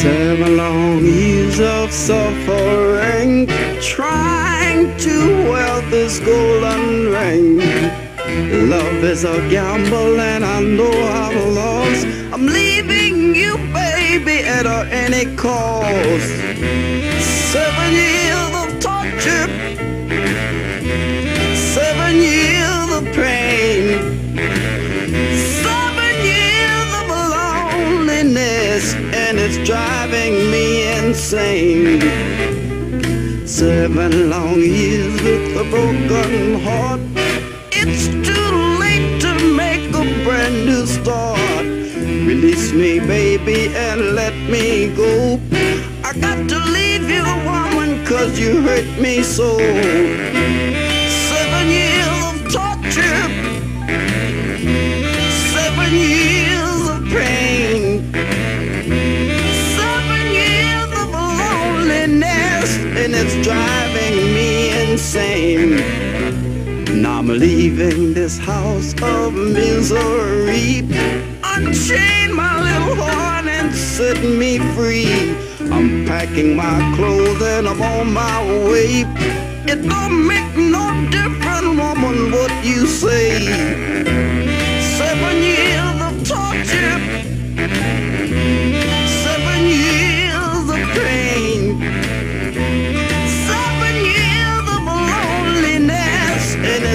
Seven long years of suffering, trying to wear this golden ring. Love is a gamble, and I know I've lost. I'm leaving you, baby, at any cost. Seven years of torture, seven years of pain. Seven years of loneliness, it's driving me insane. Seven long years with a broken heart. It's too late to make a brand new start. Release me, baby, and let me go. I got to leave you, woman, cause you hurt me so. Seven years and it's driving me insane. Now I'm leaving this house of misery. Unchain my little horn and set me free. I'm packing my clothes and I'm on my way. It don't make no difference, woman, what you say.